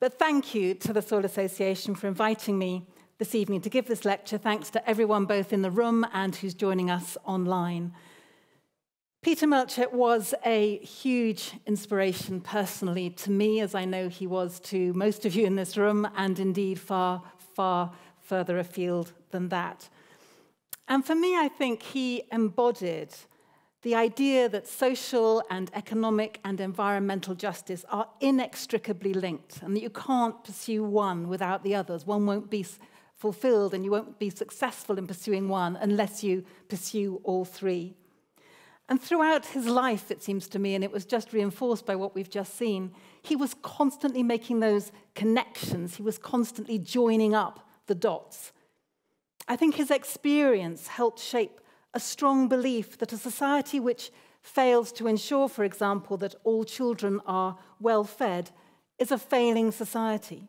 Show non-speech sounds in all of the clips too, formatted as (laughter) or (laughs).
But thank you to the Soil Association for inviting me this evening to give this lecture. Thanks to everyone both in the room and who's joining us online. Peter Melchett was a huge inspiration personally to me, as I know he was to most of you in this room, and indeed far, far further afield than that. And for me, I think he embodied the idea that social and economic and environmental justice are inextricably linked and that you can't pursue one without the others. One won't be fulfilled and you won't be successful in pursuing one unless you pursue all three. And throughout his life, it seems to me, and it was just reinforced by what we've just seen, he was constantly making those connections. He was constantly joining up the dots. I think his experience helped shape a strong belief that a society which fails to ensure, for example, that all children are well fed is a failing society.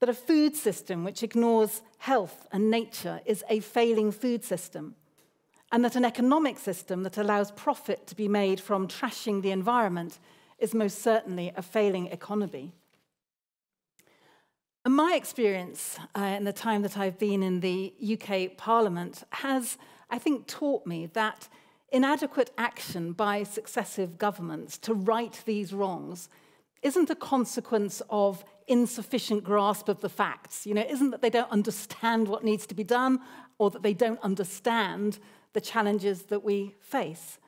That a food system which ignores health and nature is a failing food system and that an economic system that allows profit to be made from trashing the environment is most certainly a failing economy. And my experience uh, in the time that I've been in the UK Parliament has, I think, taught me that inadequate action by successive governments to right these wrongs isn't a consequence of insufficient grasp of the facts. You know, it isn't that they don't understand what needs to be done or that they don't understand the challenges that we face.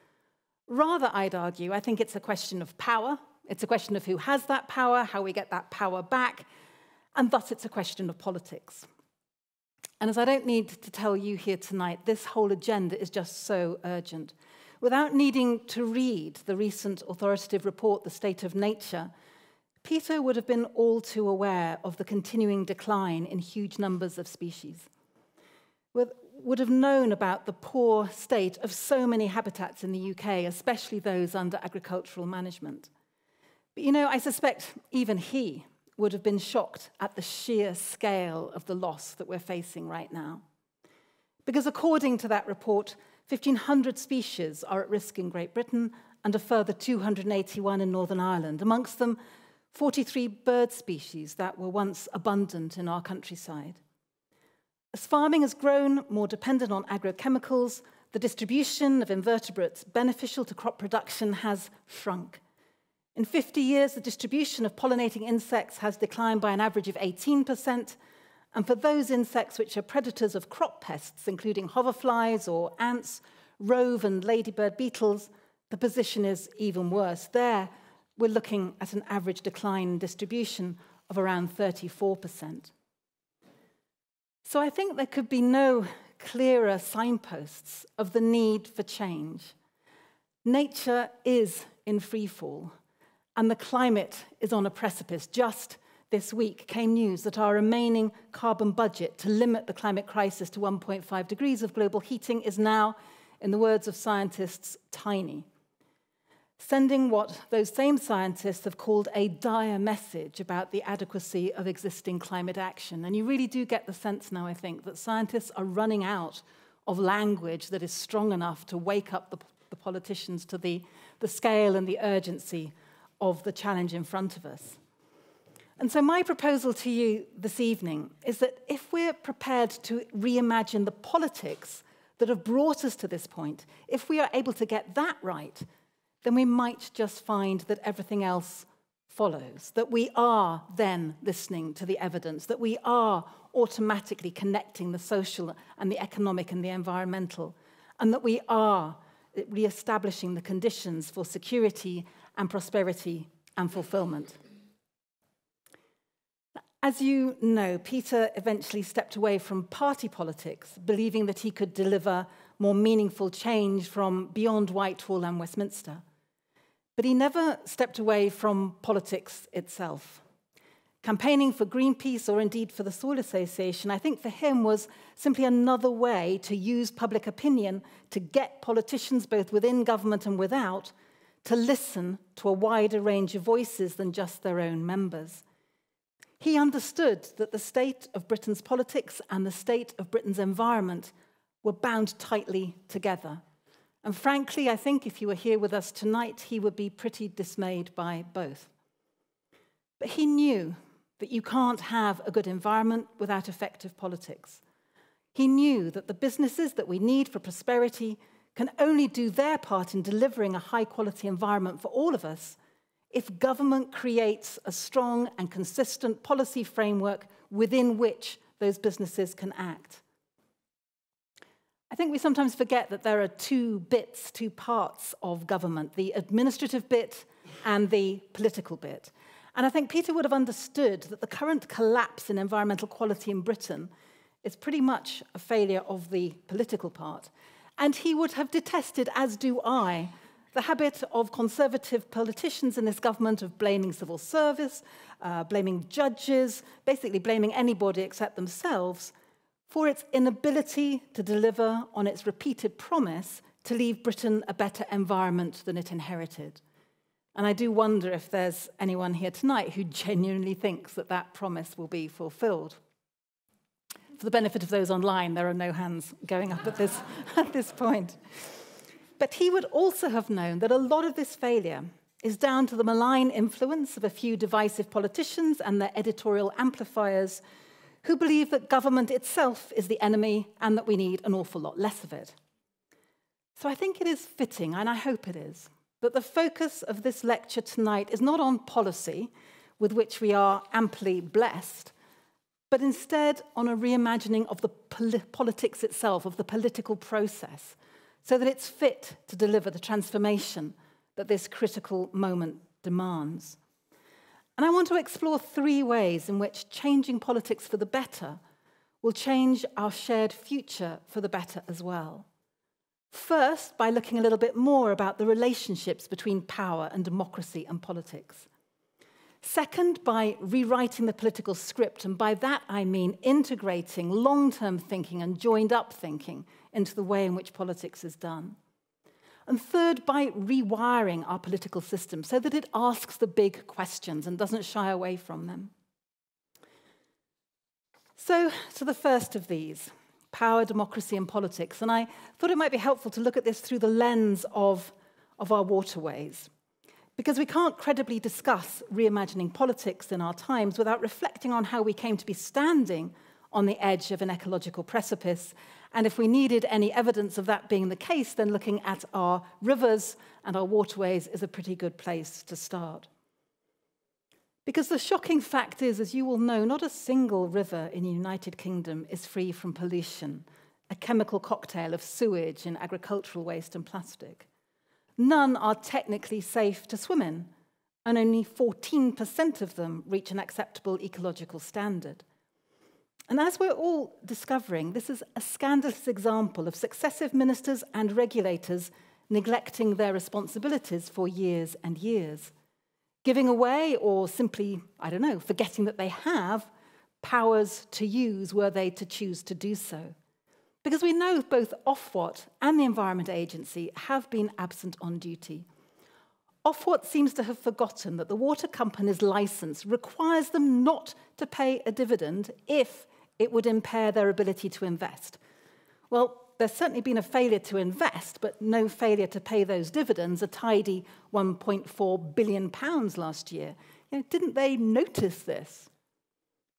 Rather, I'd argue, I think it's a question of power. It's a question of who has that power, how we get that power back, and thus it's a question of politics. And as I don't need to tell you here tonight, this whole agenda is just so urgent. Without needing to read the recent authoritative report, The State of Nature, Peter would have been all too aware of the continuing decline in huge numbers of species would have known about the poor state of so many habitats in the UK, especially those under agricultural management. But you know, I suspect even he would have been shocked at the sheer scale of the loss that we're facing right now. Because according to that report, 1,500 species are at risk in Great Britain and a further 281 in Northern Ireland, amongst them 43 bird species that were once abundant in our countryside. As farming has grown more dependent on agrochemicals, the distribution of invertebrates beneficial to crop production has shrunk. In 50 years, the distribution of pollinating insects has declined by an average of 18%, and for those insects which are predators of crop pests, including hoverflies or ants, rove and ladybird beetles, the position is even worse. There, we're looking at an average decline in distribution of around 34%. So I think there could be no clearer signposts of the need for change. Nature is in freefall, and the climate is on a precipice. Just this week came news that our remaining carbon budget to limit the climate crisis to 1.5 degrees of global heating is now, in the words of scientists, tiny sending what those same scientists have called a dire message about the adequacy of existing climate action. And you really do get the sense now, I think, that scientists are running out of language that is strong enough to wake up the, the politicians to the, the scale and the urgency of the challenge in front of us. And so, my proposal to you this evening is that if we're prepared to reimagine the politics that have brought us to this point, if we are able to get that right, then we might just find that everything else follows, that we are then listening to the evidence, that we are automatically connecting the social and the economic and the environmental, and that we are re-establishing the conditions for security and prosperity and fulfillment. As you know, Peter eventually stepped away from party politics, believing that he could deliver more meaningful change from beyond Whitehall and Westminster. But he never stepped away from politics itself. Campaigning for Greenpeace or indeed for the Soil Association, I think for him was simply another way to use public opinion to get politicians, both within government and without, to listen to a wider range of voices than just their own members. He understood that the state of Britain's politics and the state of Britain's environment were bound tightly together. And frankly, I think if he were here with us tonight, he would be pretty dismayed by both. But he knew that you can't have a good environment without effective politics. He knew that the businesses that we need for prosperity can only do their part in delivering a high quality environment for all of us if government creates a strong and consistent policy framework within which those businesses can act. I think we sometimes forget that there are two bits, two parts of government the administrative bit and the political bit. And I think Peter would have understood that the current collapse in environmental quality in Britain is pretty much a failure of the political part. And he would have detested, as do I, the habit of conservative politicians in this government of blaming civil service, uh, blaming judges, basically blaming anybody except themselves for its inability to deliver on its repeated promise to leave Britain a better environment than it inherited. And I do wonder if there's anyone here tonight who genuinely thinks that that promise will be fulfilled. For the benefit of those online, there are no hands going up at this, (laughs) at this point. But he would also have known that a lot of this failure is down to the malign influence of a few divisive politicians and their editorial amplifiers who believe that government itself is the enemy and that we need an awful lot less of it. So I think it is fitting, and I hope it is, that the focus of this lecture tonight is not on policy, with which we are amply blessed, but instead on a reimagining of the pol politics itself, of the political process, so that it's fit to deliver the transformation that this critical moment demands. And I want to explore three ways in which changing politics for the better will change our shared future for the better as well. First, by looking a little bit more about the relationships between power and democracy and politics. Second, by rewriting the political script, and by that I mean integrating long term thinking and joined up thinking into the way in which politics is done. And third, by rewiring our political system so that it asks the big questions and doesn't shy away from them. So, to the first of these power, democracy, and politics. And I thought it might be helpful to look at this through the lens of, of our waterways. Because we can't credibly discuss reimagining politics in our times without reflecting on how we came to be standing on the edge of an ecological precipice and if we needed any evidence of that being the case, then looking at our rivers and our waterways is a pretty good place to start. Because the shocking fact is, as you will know, not a single river in the United Kingdom is free from pollution, a chemical cocktail of sewage and agricultural waste and plastic. None are technically safe to swim in, and only 14% of them reach an acceptable ecological standard. And as we're all discovering, this is a scandalous example of successive ministers and regulators neglecting their responsibilities for years and years, giving away or simply, I don't know, forgetting that they have powers to use were they to choose to do so. Because we know both Ofwat and the Environment Agency have been absent on duty. Ofwat seems to have forgotten that the water company's license requires them not to pay a dividend if it would impair their ability to invest. Well, there's certainly been a failure to invest, but no failure to pay those dividends, a tidy 1.4 billion pounds last year. You know, didn't they notice this?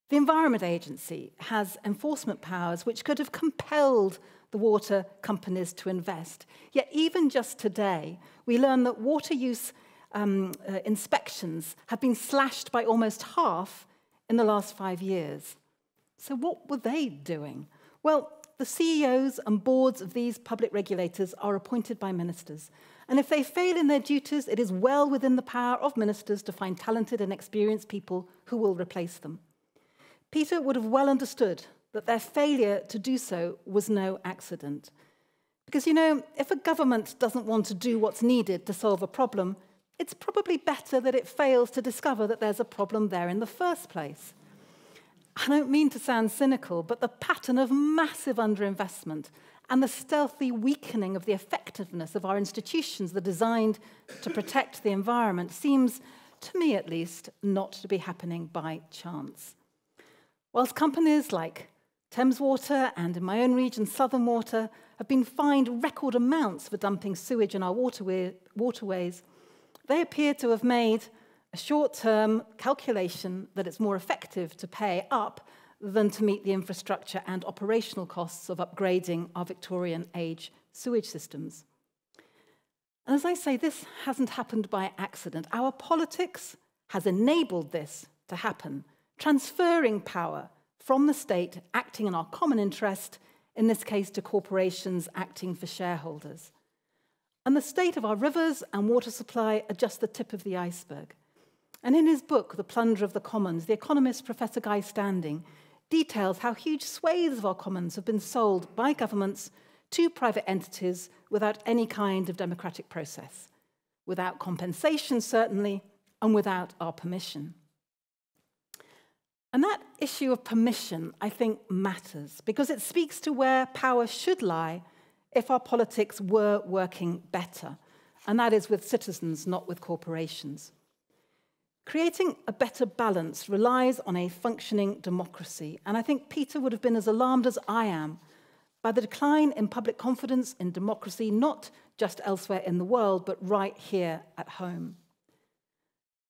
The Environment Agency has enforcement powers which could have compelled the water companies to invest. Yet, even just today, we learn that water use um, uh, inspections have been slashed by almost half in the last five years. So, what were they doing? Well, the CEOs and boards of these public regulators are appointed by ministers. And if they fail in their duties, it is well within the power of ministers to find talented and experienced people who will replace them. Peter would have well understood that their failure to do so was no accident. Because, you know, if a government doesn't want to do what's needed to solve a problem, it's probably better that it fails to discover that there's a problem there in the first place. I don't mean to sound cynical, but the pattern of massive underinvestment and the stealthy weakening of the effectiveness of our institutions that are designed to protect the environment seems, to me at least, not to be happening by chance. Whilst companies like Thames Water and in my own region, Southern Water, have been fined record amounts for dumping sewage in our waterway, waterways, they appear to have made a short term calculation that it's more effective to pay up than to meet the infrastructure and operational costs of upgrading our Victorian age sewage systems. And as I say, this hasn't happened by accident. Our politics has enabled this to happen, transferring power from the state acting in our common interest, in this case to corporations acting for shareholders. And the state of our rivers and water supply are just the tip of the iceberg. And in his book, The Plunder of the Commons, the economist Professor Guy Standing details how huge swathes of our commons have been sold by governments to private entities without any kind of democratic process, without compensation, certainly, and without our permission. And that issue of permission, I think, matters because it speaks to where power should lie if our politics were working better, and that is with citizens, not with corporations. Creating a better balance relies on a functioning democracy, and I think Peter would have been as alarmed as I am by the decline in public confidence in democracy, not just elsewhere in the world, but right here at home.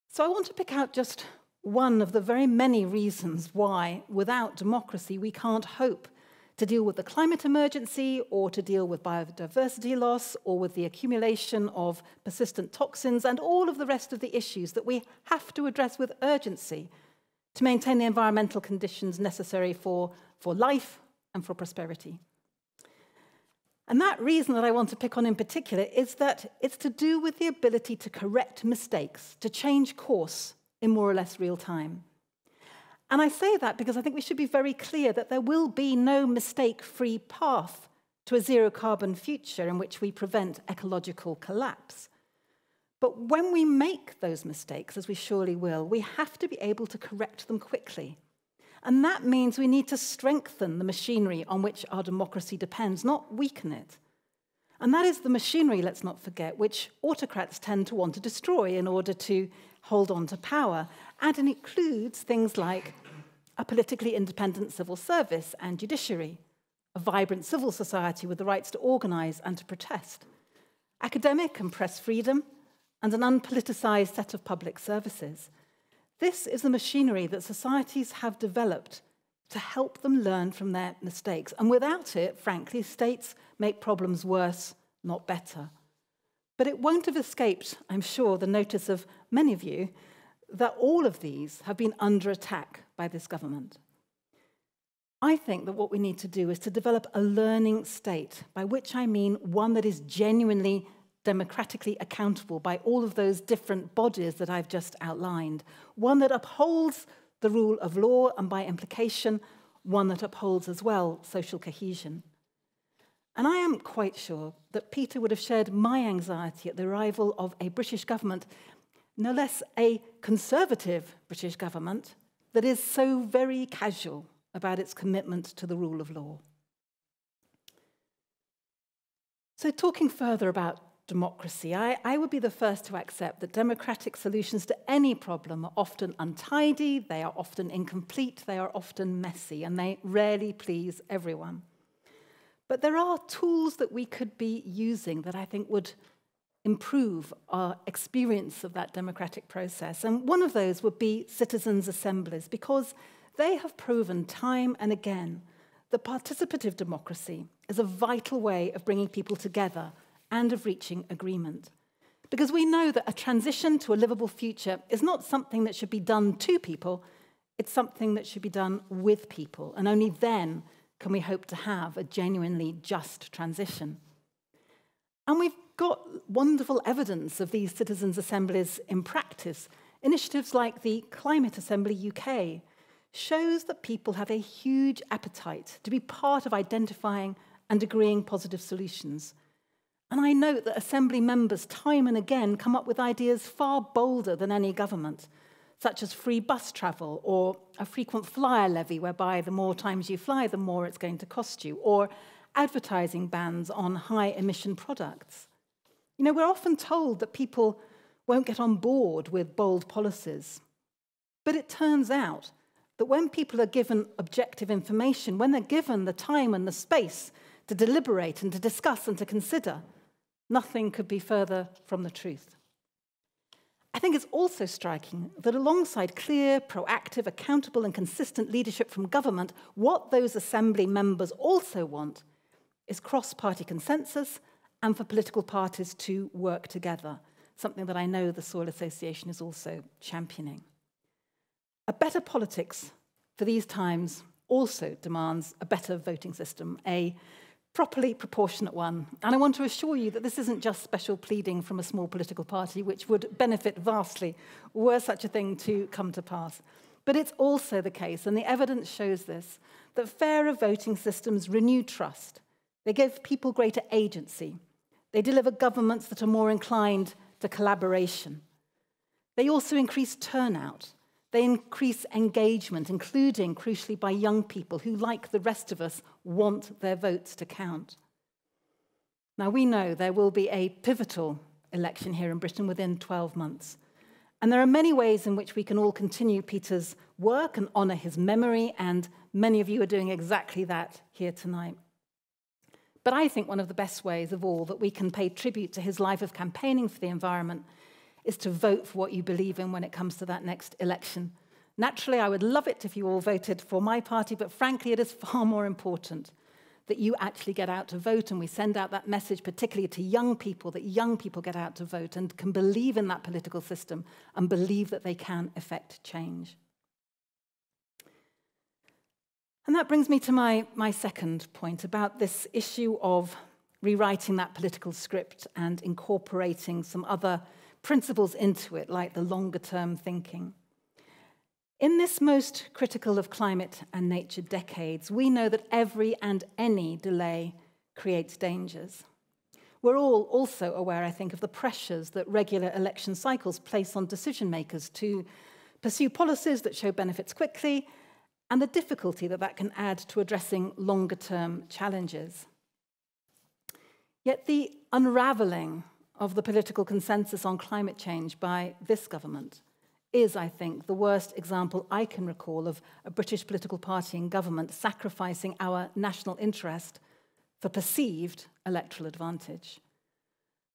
So I want to pick out just one of the very many reasons why, without democracy, we can't hope to deal with the climate emergency or to deal with biodiversity loss or with the accumulation of persistent toxins and all of the rest of the issues that we have to address with urgency to maintain the environmental conditions necessary for, for life and for prosperity. And that reason that I want to pick on in particular is that it's to do with the ability to correct mistakes, to change course in more or less real time. And I say that because I think we should be very clear that there will be no mistake free path to a zero carbon future in which we prevent ecological collapse. But when we make those mistakes, as we surely will, we have to be able to correct them quickly. And that means we need to strengthen the machinery on which our democracy depends, not weaken it. And that is the machinery, let's not forget, which autocrats tend to want to destroy in order to hold on to power. And it includes things like a politically independent civil service and judiciary, a vibrant civil society with the rights to organize and to protest, academic and press freedom, and an unpoliticized set of public services. This is the machinery that societies have developed to help them learn from their mistakes. And without it, frankly, states make problems worse, not better. But it won't have escaped, I'm sure, the notice of many of you that all of these have been under attack by this government. I think that what we need to do is to develop a learning state, by which I mean one that is genuinely democratically accountable by all of those different bodies that I've just outlined, one that upholds the rule of law and by implication, one that upholds as well social cohesion. And I am quite sure that Peter would have shared my anxiety at the arrival of a British government no less a conservative British government that is so very casual about its commitment to the rule of law. So, talking further about democracy, I, I, would be the first to accept that democratic solutions to any problem are often untidy, they are often incomplete, they are often messy, and they rarely please everyone. But there are tools that we could be using that I think would improve our experience of that democratic process. And one of those would be citizens' assemblies, because they have proven time and again that participative democracy is a vital way of bringing people together and of reaching agreement. Because we know that a transition to a livable future is not something that should be done to people, it's something that should be done with people. And only then can we hope to have a genuinely just transition. And we've got wonderful evidence of these citizens' assemblies in practice. Initiatives like the Climate Assembly UK shows that people have a huge appetite to be part of identifying and agreeing positive solutions. And I note that Assembly members time and again come up with ideas far bolder than any government, such as free bus travel or a frequent flyer levy, whereby the more times you fly, the more it's going to cost you, or advertising bans on high emission products. You know, we're often told that people won't get on board with bold policies. But it turns out that when people are given objective information, when they're given the time and the space to deliberate and to discuss and to consider, nothing could be further from the truth. I think it's also striking that alongside clear, proactive, accountable, and consistent leadership from government, what those assembly members also want is cross party consensus and for political parties to work together, something that I know the Soil Association is also championing. A better politics for these times also demands a better voting system, a properly proportionate one. And I want to assure you that this isn't just special pleading from a small political party, which would benefit vastly were such a thing to come to pass. But it's also the case, and the evidence shows this, that fairer voting systems renew trust. They give people greater agency. They deliver governments that are more inclined to collaboration. They also increase turnout. They increase engagement, including, crucially, by young people who, like the rest of us, want their votes to count. Now, we know there will be a pivotal election here in Britain within 12 months. And there are many ways in which we can all continue Peter's work and honour his memory, and many of you are doing exactly that here tonight. But I think one of the best ways of all that we can pay tribute to his life of campaigning for the environment is to vote for what you believe in when it comes to that next election. Naturally, I would love it if you all voted for my party, but frankly, it is far more important that you actually get out to vote and we send out that message, particularly to young people, that young people get out to vote and can believe in that political system and believe that they can effect change. And that brings me to my, my second point about this issue of rewriting that political script and incorporating some other principles into it, like the longer term thinking. In this most critical of climate and nature decades, we know that every and any delay creates dangers. We're all also aware, I think, of the pressures that regular election cycles place on decision makers to pursue policies that show benefits quickly and the difficulty that that can add to addressing longer term challenges. Yet the unraveling of the political consensus on climate change by this government is, I think, the worst example I can recall of a British political party and government sacrificing our national interest for perceived electoral advantage.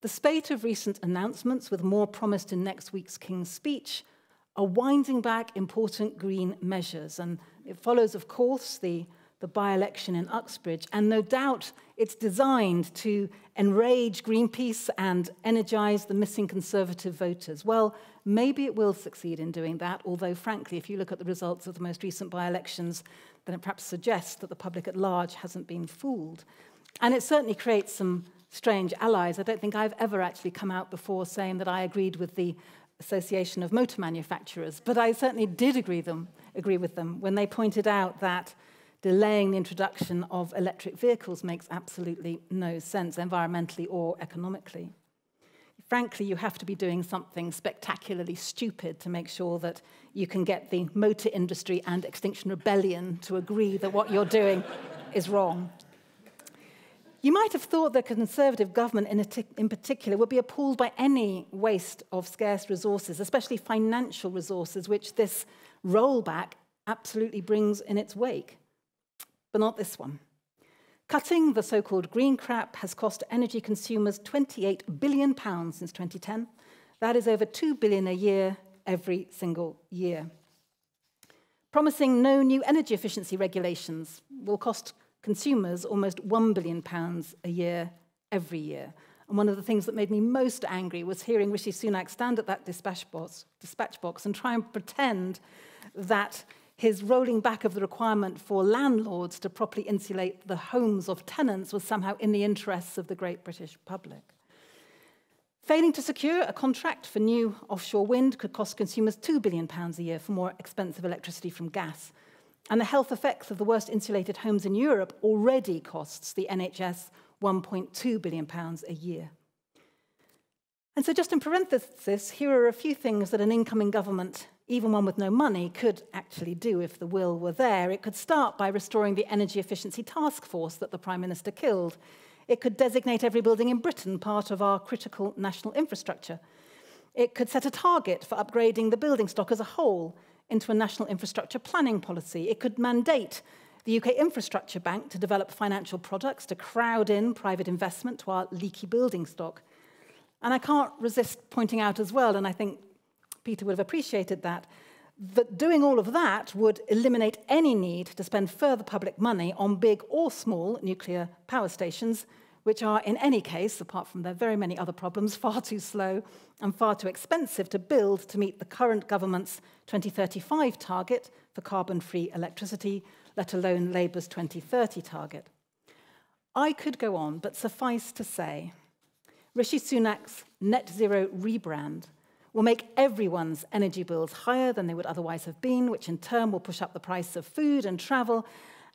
The spate of recent announcements, with more promised in next week's King's speech, are winding back important green measures. And it follows, of course, the the by election in Uxbridge, and no doubt it's designed to enrage Greenpeace and energize the missing Conservative voters. Well, maybe it will succeed in doing that, although, frankly, if you look at the results of the most recent by elections, then it perhaps suggests that the public at large hasn't been fooled. And it certainly creates some strange allies. I don't think I've ever actually come out before saying that I agreed with the Association of Motor Manufacturers, but I certainly did agree, them, agree with them when they pointed out that delaying the introduction of electric vehicles makes absolutely no sense, environmentally or economically. Frankly, you have to be doing something spectacularly stupid to make sure that you can get the motor industry and Extinction Rebellion to agree that what you're doing (laughs) is wrong. You might have thought the Conservative government in, in, particular would be appalled by any waste of scarce resources, especially financial resources, which this rollback absolutely brings in its wake but not this one. Cutting the so called green crap has cost energy consumers £28 billion since 2010. That is over £2 billion a year every single year. Promising no new energy efficiency regulations will cost consumers almost £1 billion a year every year. And one of the things that made me most angry was hearing Rishi Sunak stand at that dispatch box, dispatch box and try and pretend that his rolling back of the requirement for landlords to properly insulate the homes of tenants was somehow in the interests of the great British public. Failing to secure a contract for new offshore wind could cost consumers £2 billion a year for more expensive electricity from gas. And the health effects of the worst insulated homes in Europe already costs the NHS £1.2 billion a year. And so, just in parenthesis, here are a few things that an incoming government even one with no money, could actually do if the will were there. It could start by restoring the energy efficiency task force that the Prime Minister killed. It could designate every building in Britain part of our critical national infrastructure. It could set a target for upgrading the building stock as a whole into a national infrastructure planning policy. It could mandate the UK Infrastructure Bank to develop financial products to crowd in private investment to our leaky building stock. And I can't resist pointing out as well, and I think Peter would have appreciated that, that doing all of that would eliminate any need to spend further public money on big or small nuclear power stations, which are, in any case, apart from their very many other problems, far too slow and far too expensive to build to meet the current government's 2035 target for carbon free electricity, let alone Labour's 2030 target. I could go on, but suffice to say, Rishi Sunak's net zero rebrand will make everyone's energy bills higher than they would otherwise have been, which in turn will push up the price of food and travel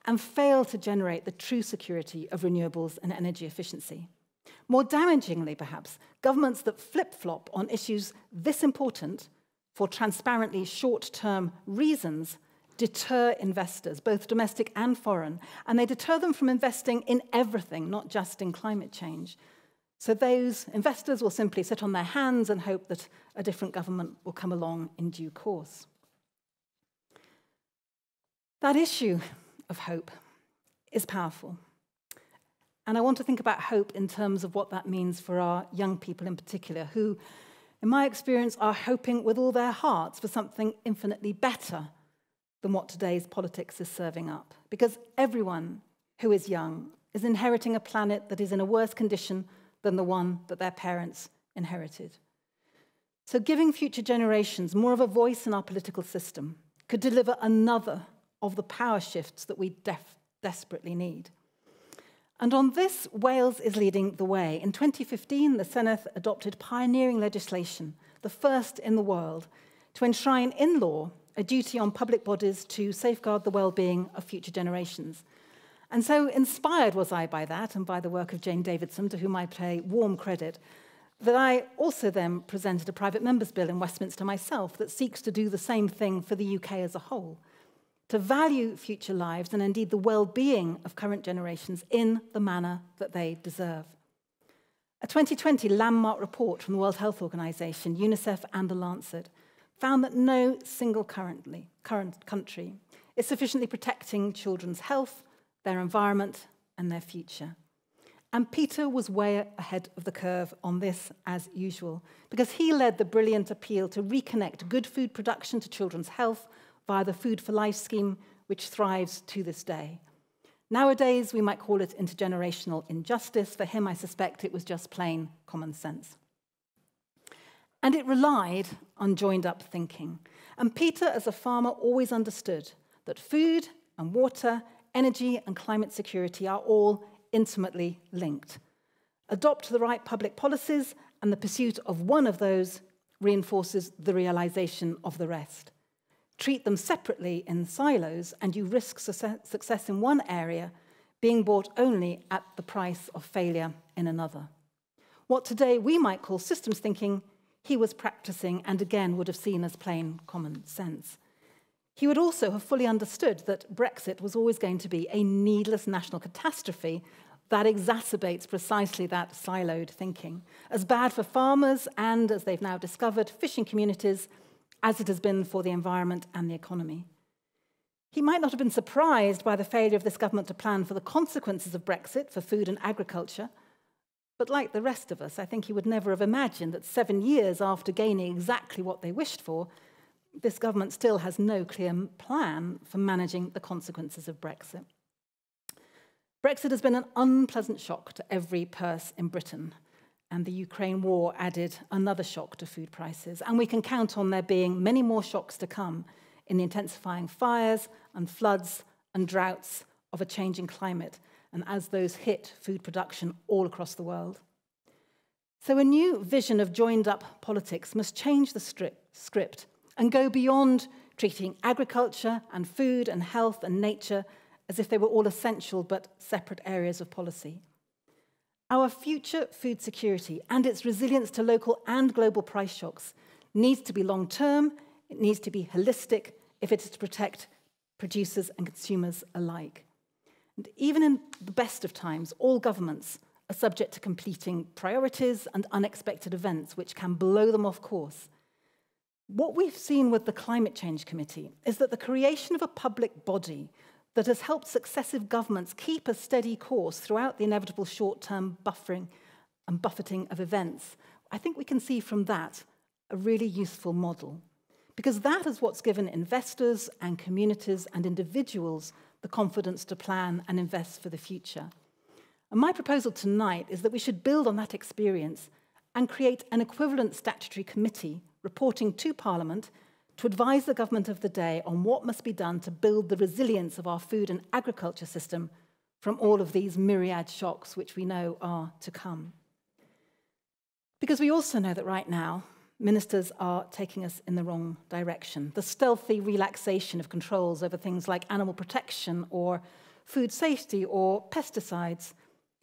and fail to generate the true security of renewables and energy efficiency. More damagingly, perhaps, governments that flip flop on issues this important for transparently short term reasons deter investors, both domestic and foreign, and they deter them from investing in everything, not just in climate change. So those investors will simply sit on their hands and hope that a different government will come along in due course. That issue of hope is powerful. And I want to think about hope in terms of what that means for our young people in particular, who, in my experience, are hoping with all their hearts for something infinitely better than what today's politics is serving up. Because everyone who is young is inheriting a planet that is in a worse condition than the one that their parents inherited. So, giving future generations more of a voice in our political system could deliver another of the power shifts that we desperately need. And on this, Wales is leading the way. In 2015, the Senedd adopted pioneering legislation, the first in the world, to enshrine in law a duty on public bodies to safeguard the well being of future generations. And so inspired was I by that and by the work of Jane Davidson, to whom I pay warm credit, that I also then presented a private member's bill in Westminster myself that seeks to do the same thing for the UK as a whole, to value future lives and indeed the well being of current generations in the manner that they deserve. A 2020 landmark report from the World Health Organization, UNICEF, and The Lancet found that no single currently, current country is sufficiently protecting children's health their environment, and their future. And Peter was way ahead of the curve on this, as usual, because he led the brilliant appeal to reconnect good food production to children's health via the Food for Life scheme, which thrives to this day. Nowadays, we might call it intergenerational injustice. For him, I suspect it was just plain common sense. And it relied on joined up thinking. And Peter, as a farmer, always understood that food and water energy and climate security are all intimately linked. Adopt the right public policies, and the pursuit of one of those reinforces the realization of the rest. Treat them separately in silos, and you risk success in one area being bought only at the price of failure in another. What today we might call systems thinking, he was practicing and again would have seen as plain common sense. He would also have fully understood that Brexit was always going to be a needless national catastrophe that exacerbates precisely that siloed thinking, as bad for farmers and, as they've now discovered, fishing communities as it has been for the environment and the economy. He might not have been surprised by the failure of this government to plan for the consequences of Brexit for food and agriculture, but like the rest of us, I think he would never have imagined that seven years after gaining exactly what they wished for, this government still has no clear plan for managing the consequences of Brexit. Brexit has been an unpleasant shock to every purse in Britain, and the Ukraine war added another shock to food prices. And we can count on there being many more shocks to come in the intensifying fires and floods and droughts of a changing climate, and as those hit food production all across the world. So, a new vision of joined up politics must change the script and go beyond treating agriculture and food and health and nature as if they were all essential but separate areas of policy. Our future food security and its resilience to local and global price shocks needs to be long term, it needs to be holistic if it is to protect producers and consumers alike. And even in the best of times, all governments are subject to completing priorities and unexpected events which can blow them off course what we've seen with the Climate Change Committee is that the creation of a public body that has helped successive governments keep a steady course throughout the inevitable short term buffering and buffeting of events, I think we can see from that a really useful model because that is what's given investors and communities and individuals the confidence to plan and invest for the future. And my proposal tonight is that we should build on that experience and create an equivalent statutory committee reporting to Parliament to advise the government of the day on what must be done to build the resilience of our food and agriculture system from all of these myriad shocks which we know are to come. Because we also know that right now, ministers are taking us in the wrong direction. The stealthy relaxation of controls over things like animal protection or food safety or pesticides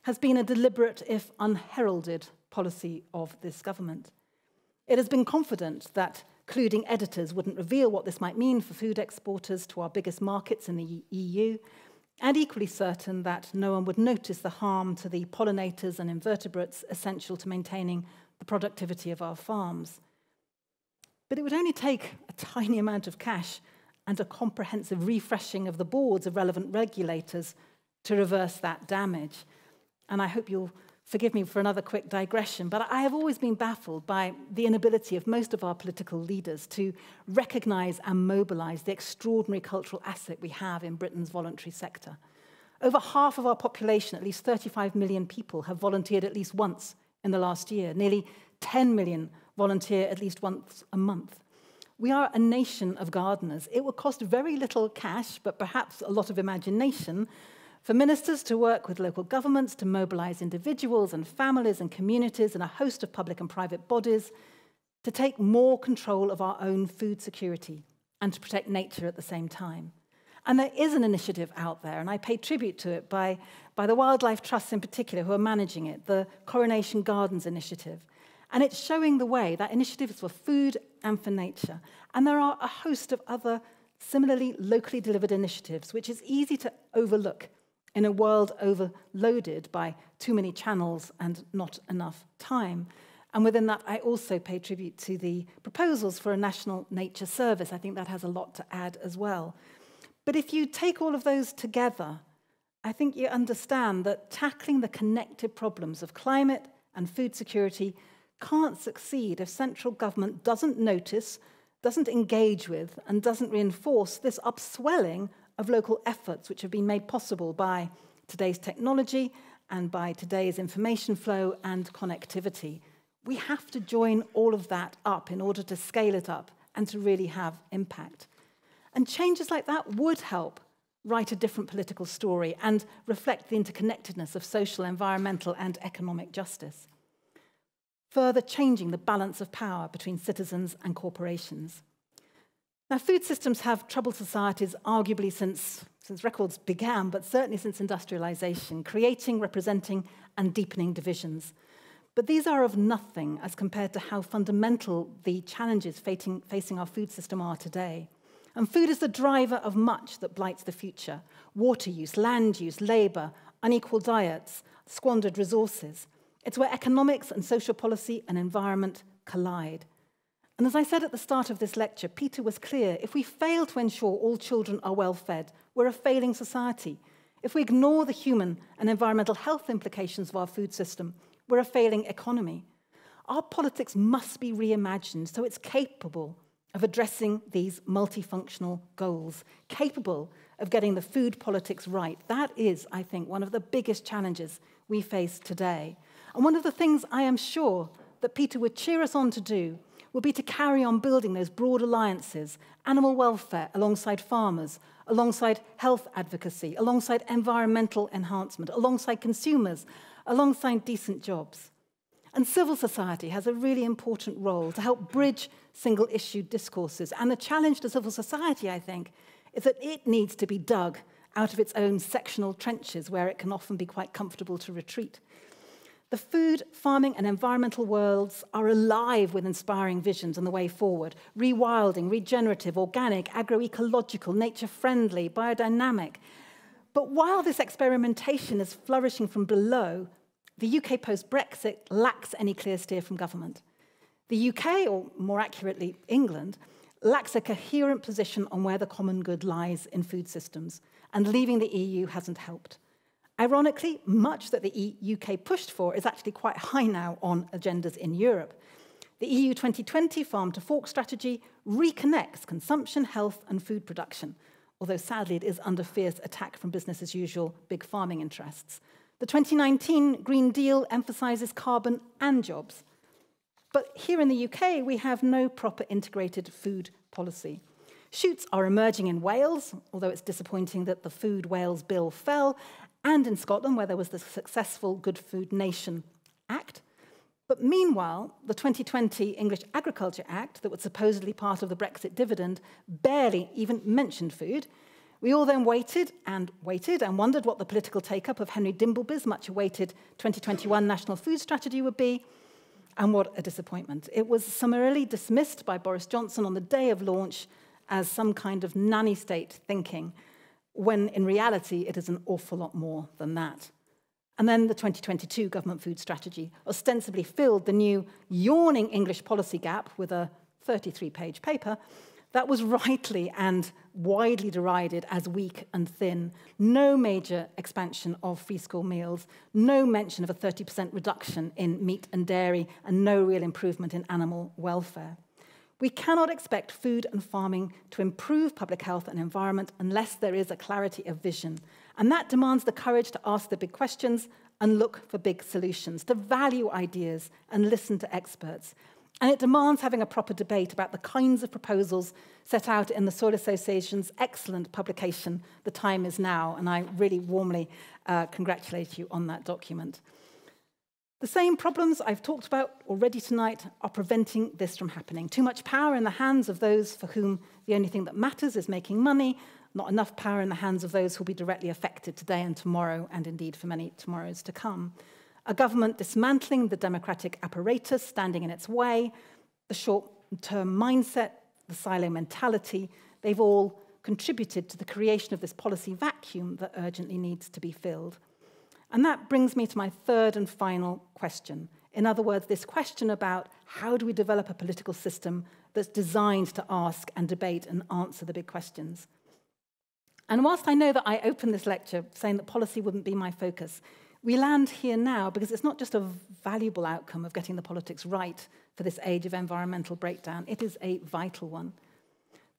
has been a deliberate, if unheralded, policy of this government. It has been confident that colluding editors wouldn't reveal what this might mean for food exporters to our biggest markets in the EU, and equally certain that no one would notice the harm to the pollinators and invertebrates essential to maintaining the productivity of our farms. But it would only take a tiny amount of cash and a comprehensive refreshing of the boards of relevant regulators to reverse that damage. And I hope you'll forgive me for another quick digression, but I have always been baffled by the inability of most of our political leaders to recognize and mobilize the extraordinary cultural asset we have in Britain's voluntary sector. Over half of our population, at least 35 million people, have volunteered at least once in the last year. Nearly 10 million volunteer at least once a month. We are a nation of gardeners. It will cost very little cash, but perhaps a lot of imagination, for ministers to work with local governments to mobilize individuals and families and communities and a host of public and private bodies to take more control of our own food security and to protect nature at the same time. And there is an initiative out there, and I pay tribute to it by, by the Wildlife Trusts in particular, who are managing it, the Coronation Gardens Initiative. And it's showing the way. That initiative is for food and for nature. And there are a host of other similarly locally delivered initiatives, which is easy to overlook in a world overloaded by too many channels and not enough time. And within that, I also pay tribute to the proposals for a national nature service. I think that has a lot to add as well. But if you take all of those together, I think you understand that tackling the connected problems of climate and food security can't succeed if central government doesn't notice, doesn't engage with, and doesn't reinforce this upswelling of local efforts which have been made possible by today's technology and by today's information flow and connectivity. We have to join all of that up in order to scale it up and to really have impact. And changes like that would help write a different political story and reflect the interconnectedness of social, environmental, and economic justice, further changing the balance of power between citizens and corporations. Now, food systems have troubled societies arguably since, since records began, but certainly since industrialization, creating, representing, and deepening divisions. But these are of nothing as compared to how fundamental the challenges facing, our food system are today. And food is the driver of much that blights the future water use, land use, labor, unequal diets, squandered resources. It's where economics and social policy and environment collide. And as I said at the start of this lecture, Peter was clear if we fail to ensure all children are well fed, we're a failing society. If we ignore the human and environmental health implications of our food system, we're a failing economy. Our politics must be reimagined so it's capable of addressing these multifunctional goals, capable of getting the food politics right. That is, I think, one of the biggest challenges we face today. And one of the things I am sure that Peter would cheer us on to do will be to carry on building those broad alliances, animal welfare alongside farmers, alongside health advocacy, alongside environmental enhancement, alongside consumers, alongside decent jobs. And civil society has a really important role to help bridge single issue discourses. And the challenge to civil society, I think, is that it needs to be dug out of its own sectional trenches where it can often be quite comfortable to retreat. The food, farming, and environmental worlds are alive with inspiring visions on the way forward rewilding, regenerative, organic, agroecological, nature friendly, biodynamic. But while this experimentation is flourishing from below, the UK post Brexit lacks any clear steer from government. The UK, or more accurately, England, lacks a coherent position on where the common good lies in food systems, and leaving the EU hasn't helped. Ironically, much that the UK pushed for is actually quite high now on agendas in Europe. The EU 2020 Farm to Fork strategy reconnects consumption, health, and food production, although sadly it is under fierce attack from business as usual big farming interests. The 2019 Green Deal emphasises carbon and jobs. But here in the UK, we have no proper integrated food policy. Shoots are emerging in Wales, although it's disappointing that the Food Wales Bill fell, and in Scotland, where there was the successful Good Food Nation Act. But meanwhile, the 2020 English Agriculture Act, that was supposedly part of the Brexit dividend, barely even mentioned food. We all then waited and waited and wondered what the political take up of Henry Dimbleby's much awaited 2021 National Food Strategy would be. And what a disappointment. It was summarily dismissed by Boris Johnson on the day of launch as some kind of nanny state thinking, when in reality it is an awful lot more than that. And then the 2022 government food strategy ostensibly filled the new yawning English policy gap with a 33 page paper that was rightly and widely derided as weak and thin. No major expansion of free school meals, no mention of a 30% reduction in meat and dairy, and no real improvement in animal welfare. We cannot expect food and farming to improve public health and environment unless there is a clarity of vision. And that demands the courage to ask the big questions and look for big solutions, to value ideas and listen to experts. And it demands having a proper debate about the kinds of proposals set out in the Soil Association's excellent publication, The Time Is Now. And I really warmly uh, congratulate you on that document. The same problems I've talked about already tonight are preventing this from happening. Too much power in the hands of those for whom the only thing that matters is making money, not enough power in the hands of those who will be directly affected today and tomorrow, and indeed for many tomorrows to come. A government dismantling the democratic apparatus standing in its way, the short term mindset, the silo mentality, they've all contributed to the creation of this policy vacuum that urgently needs to be filled. And that brings me to my third and final question. In other words, this question about how do we develop a political system that's designed to ask and debate and answer the big questions. And whilst I know that I opened this lecture saying that policy wouldn't be my focus, we land here now because it's not just a valuable outcome of getting the politics right for this age of environmental breakdown, it is a vital one.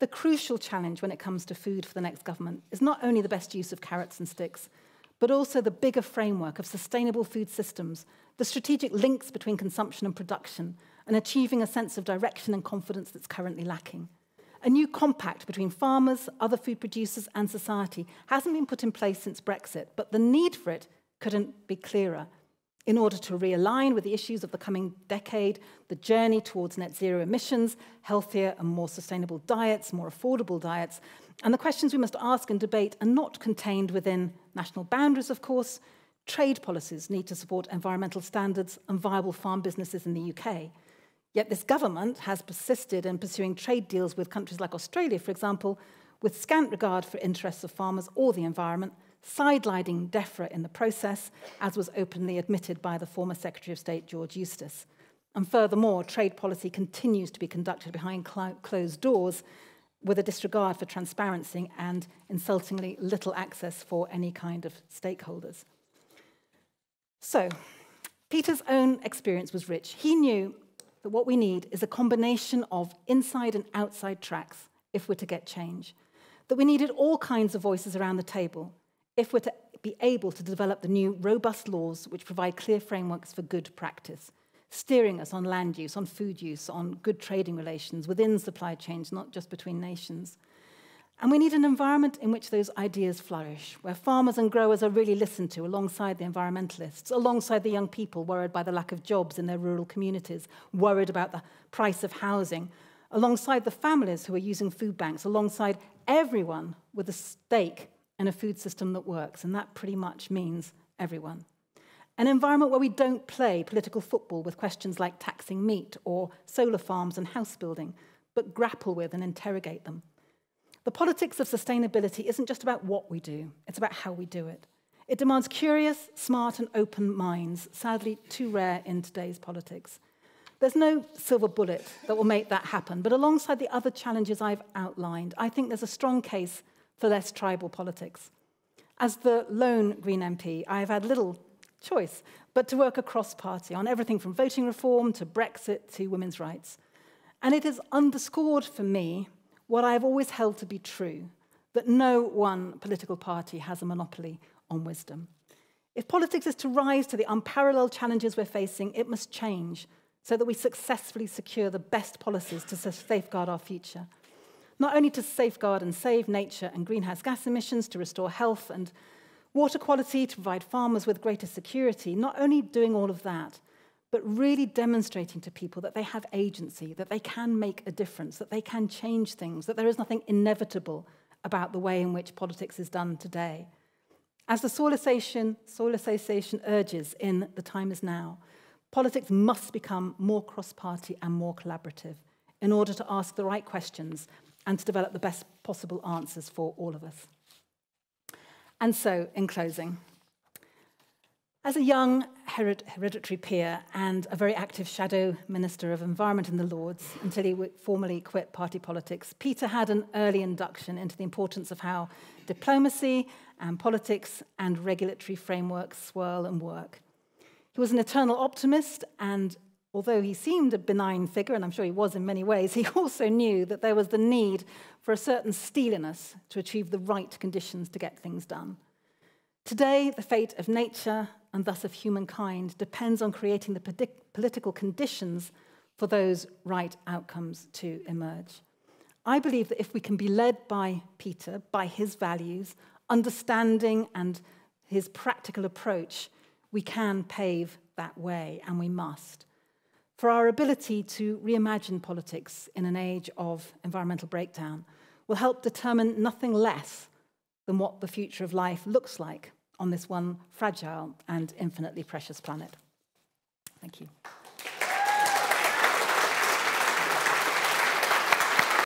The crucial challenge when it comes to food for the next government is not only the best use of carrots and sticks, but also the bigger framework of sustainable food systems, the strategic links between consumption and production, and achieving a sense of direction and confidence that's currently lacking. A new compact between farmers, other food producers, and society hasn't been put in place since Brexit, but the need for it couldn't be clearer. In order to realign with the issues of the coming decade, the journey towards net zero emissions, healthier and more sustainable diets, more affordable diets, and the questions we must ask and debate are not contained within national boundaries, of course. Trade policies need to support environmental standards and viable farm businesses in the UK. Yet this government has persisted in pursuing trade deals with countries like Australia, for example, with scant regard for interests of farmers or the environment, sidelining DEFRA in the process, as was openly admitted by the former Secretary of State George Eustice. And furthermore, trade policy continues to be conducted behind closed doors with a disregard for transparency and insultingly little access for any kind of stakeholders. So, Peter's own experience was rich. He knew that what we need is a combination of inside and outside tracks if we're to get change. That we needed all kinds of voices around the table if we're to be able to develop the new robust laws which provide clear frameworks for good practice steering us on land use, on food use, on good trading relations within supply chains, not just between nations. And we need an environment in which those ideas flourish, where farmers and growers are really listened to alongside the environmentalists, alongside the young people worried by the lack of jobs in their rural communities, worried about the price of housing, alongside the families who are using food banks, alongside everyone with a stake in a food system that works. And that pretty much means everyone. An environment where we don't play political football with questions like taxing meat or solar farms and house building, but grapple with and interrogate them. The politics of sustainability isn't just about what we do, it's about how we do it. It demands curious, smart, and open minds, sadly, too rare in today's politics. There's no silver bullet that will make that happen, but alongside the other challenges I've outlined, I think there's a strong case for less tribal politics. As the lone Green MP, I have had little choice, but to work across party on everything from voting reform to Brexit to women's rights. And it has underscored for me what I have always held to be true that no one political party has a monopoly on wisdom. If politics is to rise to the unparalleled challenges we're facing, it must change so that we successfully secure the best policies to safeguard our future. Not only to safeguard and save nature and greenhouse gas emissions, to restore health and water quality, to provide farmers with greater security, not only doing all of that, but really demonstrating to people that they have agency, that they can make a difference, that they can change things, that there is nothing inevitable about the way in which politics is done today. As the Soil Association, Soil Association urges in The Time Is Now, politics must become more cross party and more collaborative in order to ask the right questions and to develop the best possible answers for all of us. And so, in closing, as a young hereditary peer and a very active shadow minister of environment in the Lords until he formally quit party politics, Peter had an early induction into the importance of how diplomacy and politics and regulatory frameworks swirl and work. He was an eternal optimist, and although he seemed a benign figure, and I'm sure he was in many ways, he (laughs) also knew that there was the need for a certain steeliness to achieve the right conditions to get things done. Today, the fate of nature and thus of humankind, depends on creating the political conditions for those right outcomes to emerge. I believe that if we can be led by Peter, by his values, understanding, and his practical approach, we can pave that way, and we must. For our ability to reimagine politics in an age of environmental breakdown will help determine nothing less than what the future of life looks like on this one fragile and infinitely precious planet. Thank you.